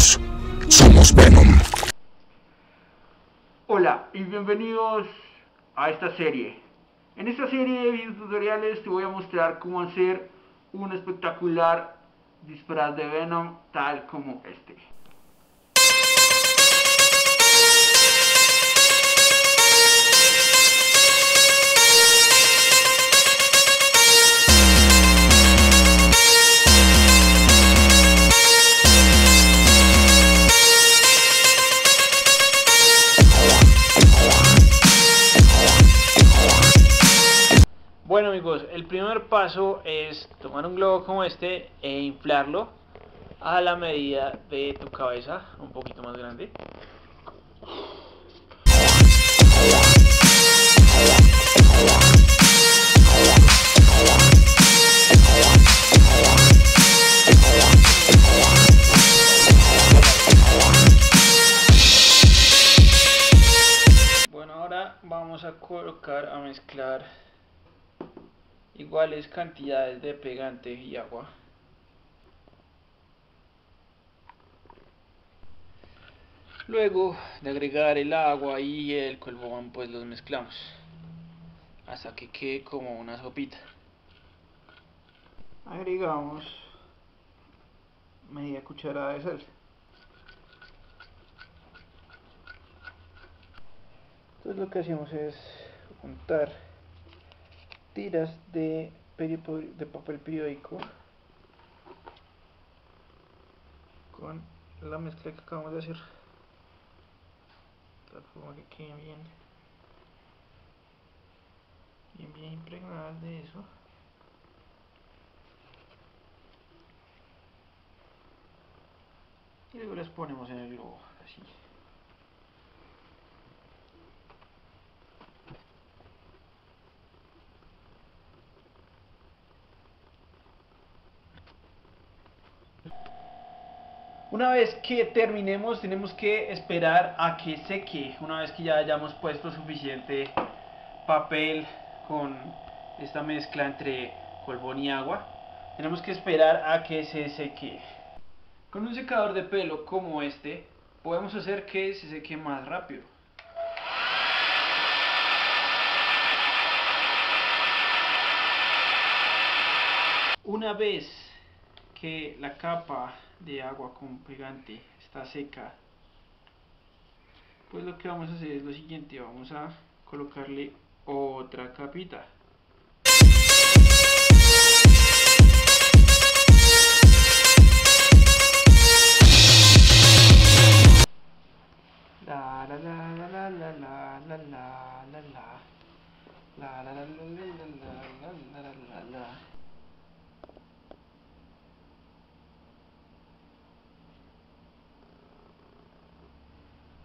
Somos Venom. Hola y bienvenidos a esta serie. En esta serie de videos tutoriales te voy a mostrar cómo hacer un espectacular disfraz de Venom tal como este. Primer paso es tomar un globo como este e inflarlo a la medida de tu cabeza, un poquito más grande. Bueno, ahora vamos a colocar, a mezclar iguales cantidades de pegante y agua. Luego de agregar el agua y el colbón pues los mezclamos hasta que quede como una sopita. Agregamos media cucharada de sal. Entonces lo que hacemos es juntar tiras de, de papel periódico con la mezcla que acabamos de hacer. De tal forma que queden bien bien bien impregnadas de eso. Y luego las ponemos en el globo así Una vez que terminemos tenemos que esperar a que seque. Una vez que ya hayamos puesto suficiente papel con esta mezcla entre colbón y agua, tenemos que esperar a que se seque. Con un secador de pelo como este, podemos hacer que se seque más rápido. Una vez que la capa de agua con pegante está seca pues lo que vamos a hacer es lo siguiente vamos a colocarle otra capita la la la la la la la la la la la la la la la la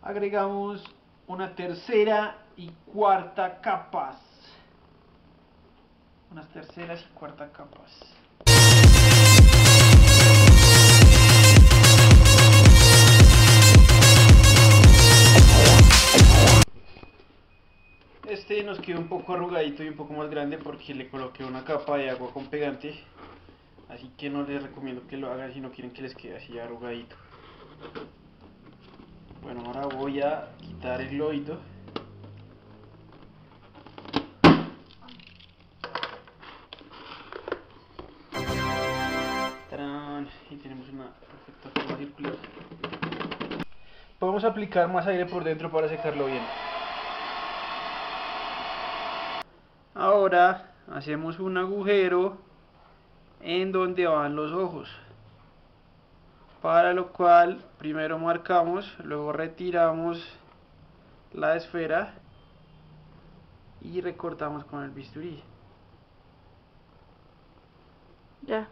agregamos una tercera y cuarta capas. Unas terceras y cuarta capas. Este nos quedó un poco arrugadito y un poco más grande porque le coloqué una capa de agua con pegante. Así que no les recomiendo que lo hagan si no quieren que les quede así arrugadito bueno, ahora voy a quitar el globito. Y tenemos una perfecta forma circular. Podemos aplicar más aire por dentro para secarlo bien. Ahora hacemos un agujero en donde van los ojos para lo cual primero marcamos, luego retiramos la esfera y recortamos con el bisturí. Ya.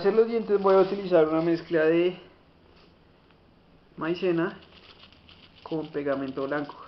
Hacer los dientes voy a utilizar una mezcla de maicena con pegamento blanco.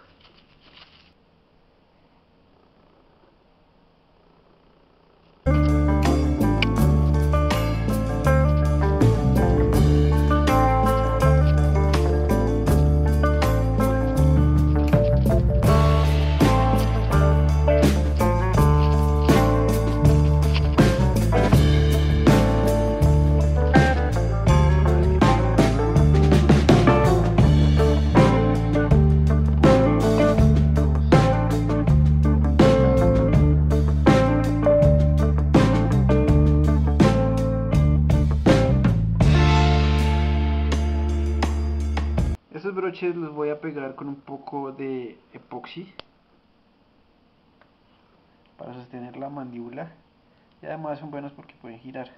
Broches los voy a pegar con un poco de epoxi para sostener la mandíbula y además son buenos porque pueden girar.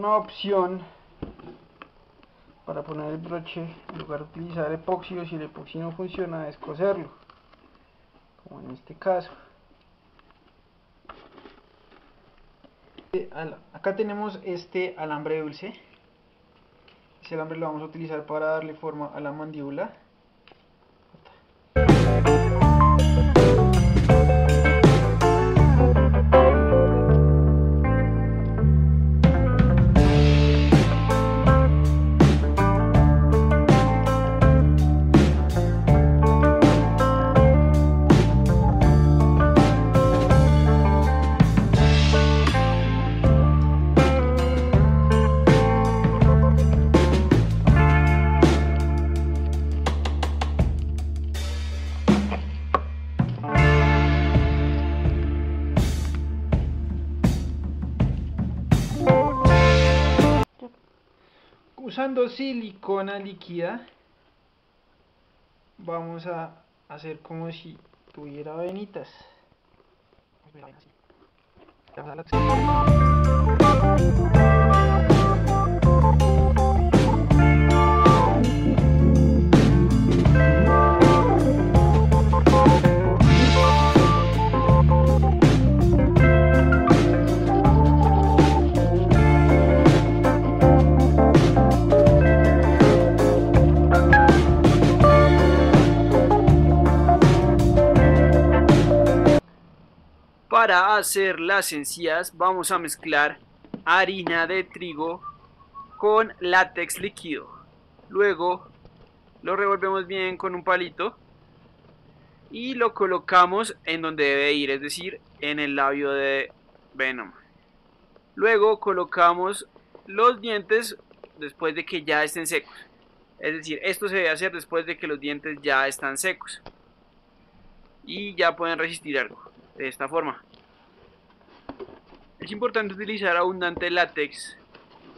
Una opción para poner el broche en lugar de utilizar epoxi o si el epoxi no funciona es coserlo como en este caso. Eh, acá tenemos este alambre dulce. Ese alambre lo vamos a utilizar para darle forma a la mandíbula usando silicona líquida vamos a hacer como si tuviera venitas Para hacer las encías vamos a mezclar harina de trigo con látex líquido. Luego lo revolvemos bien con un palito y lo colocamos en donde debe ir, es decir, en el labio de Venom. Luego colocamos los dientes después de que ya estén secos. Es decir, esto se debe hacer después de que los dientes ya están secos. Y ya pueden resistir algo de esta forma. Es importante utilizar abundante látex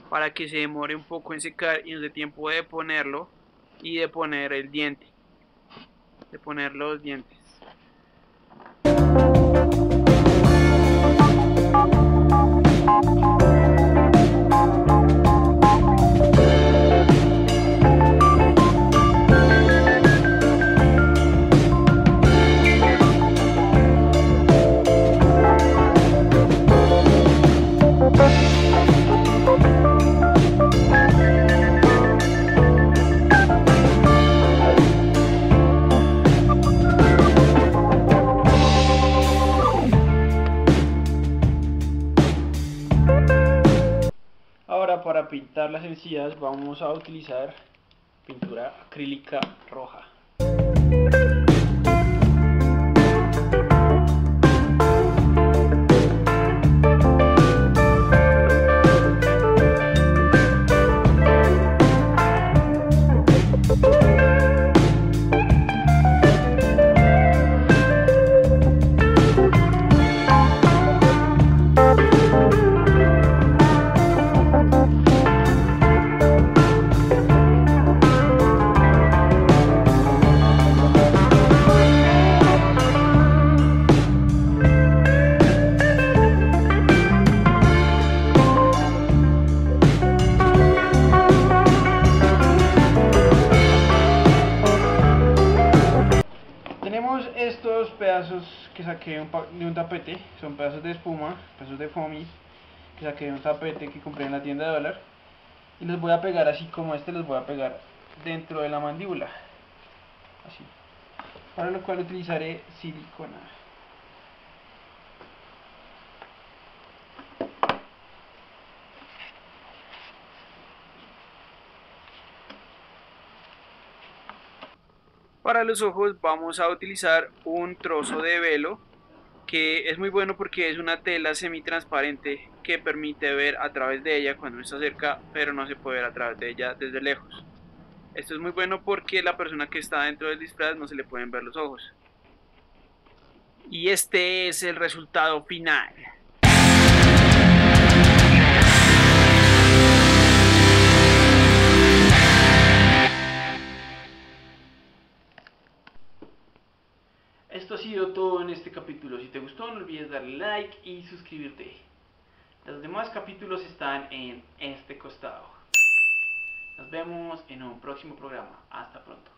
para que se demore un poco en secar y nos dé tiempo de ponerlo y de poner el diente, de poner los dientes. Pintar las encías vamos a utilizar pintura acrílica roja. Saqué de un tapete, son pedazos de espuma, pedazos de foamy, que saqué de un tapete que compré en la tienda de dólar. Y los voy a pegar así como este, los voy a pegar dentro de la mandíbula. Así. Para lo cual utilizaré silicona. Para los ojos vamos a utilizar un trozo de velo que es muy bueno porque es una tela semi-transparente que permite ver a través de ella cuando está cerca, pero no se puede ver a través de ella desde lejos. Esto es muy bueno porque la persona que está dentro del disfraz no se le pueden ver los ojos. Y este es el resultado final. Esto ha sido todo en este capítulo. Si te gustó no olvides darle like y suscribirte. Los demás capítulos están en este costado. Nos vemos en un próximo programa. Hasta pronto.